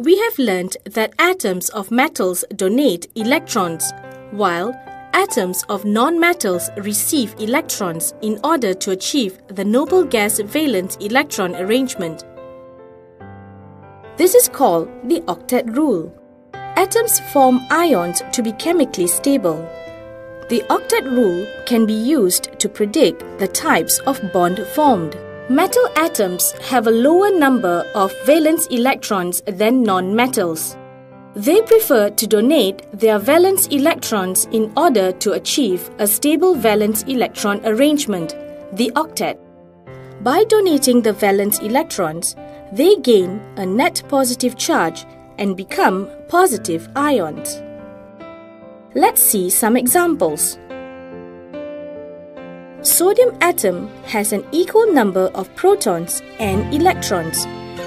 we have learnt that atoms of metals donate electrons, while atoms of non-metals receive electrons in order to achieve the noble gas valence electron arrangement. This is called the octet rule. Atoms form ions to be chemically stable. The octet rule can be used to predict the types of bond formed. Metal atoms have a lower number of valence electrons than non-metals. They prefer to donate their valence electrons in order to achieve a stable valence electron arrangement, the octet. By donating the valence electrons, they gain a net positive charge and become positive ions. Let's see some examples. Sodium atom has an equal number of protons and electrons,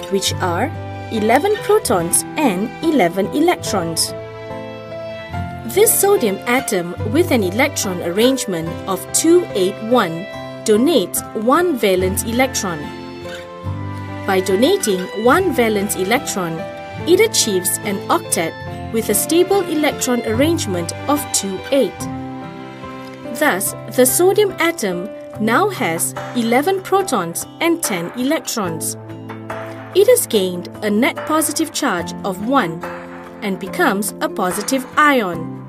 which are 11 protons and 11 electrons. This sodium atom with an electron arrangement of 281 donates one valence electron. By donating one valence electron, it achieves an octet with a stable electron arrangement of 2-8. Thus, the sodium atom now has 11 protons and 10 electrons. It has gained a net positive charge of 1 and becomes a positive ion.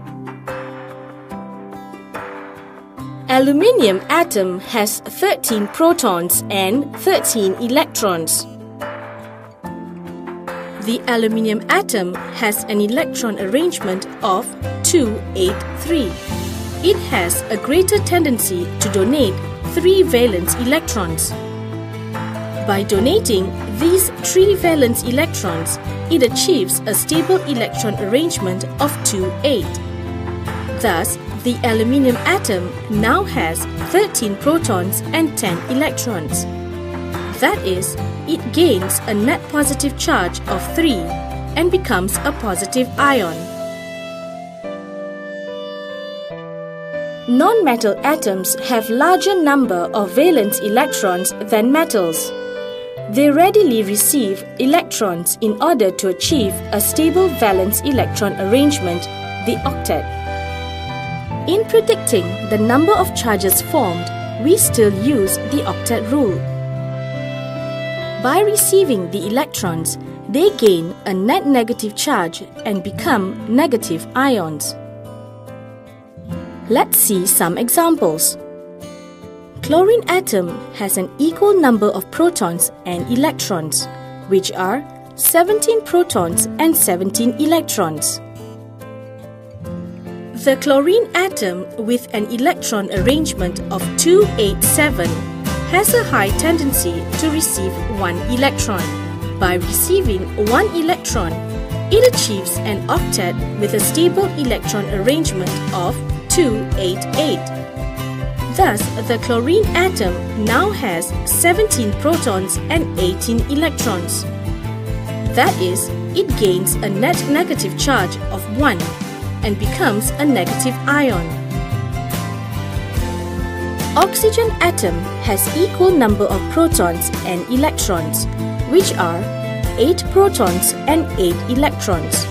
Aluminium atom has 13 protons and 13 electrons. The aluminium atom has an electron arrangement of 283. It has a greater tendency to donate 3 valence electrons. By donating these 3 valence electrons, it achieves a stable electron arrangement of 2-8. Thus, the aluminium atom now has 13 protons and 10 electrons. That is, it gains a net positive charge of 3 and becomes a positive ion. Non-metal atoms have larger number of valence electrons than metals. They readily receive electrons in order to achieve a stable valence electron arrangement, the octet. In predicting the number of charges formed, we still use the octet rule. By receiving the electrons, they gain a net negative charge and become negative ions. Let's see some examples. Chlorine atom has an equal number of protons and electrons, which are 17 protons and 17 electrons. The chlorine atom with an electron arrangement of 287 has a high tendency to receive one electron. By receiving one electron, it achieves an octet with a stable electron arrangement of 288. Thus, the chlorine atom now has 17 protons and 18 electrons. That is, it gains a net negative charge of 1 and becomes a negative ion. Oxygen atom has equal number of protons and electrons, which are 8 protons and 8 electrons.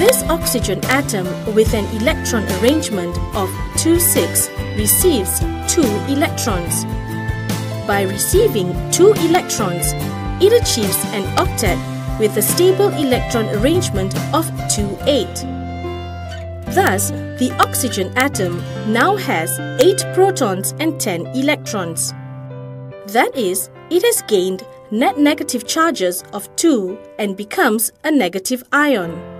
This oxygen atom with an electron arrangement of 2-6 receives 2 electrons. By receiving 2 electrons, it achieves an octet with a stable electron arrangement of 2-8. Thus, the oxygen atom now has 8 protons and 10 electrons. That is, it has gained net negative charges of 2 and becomes a negative ion.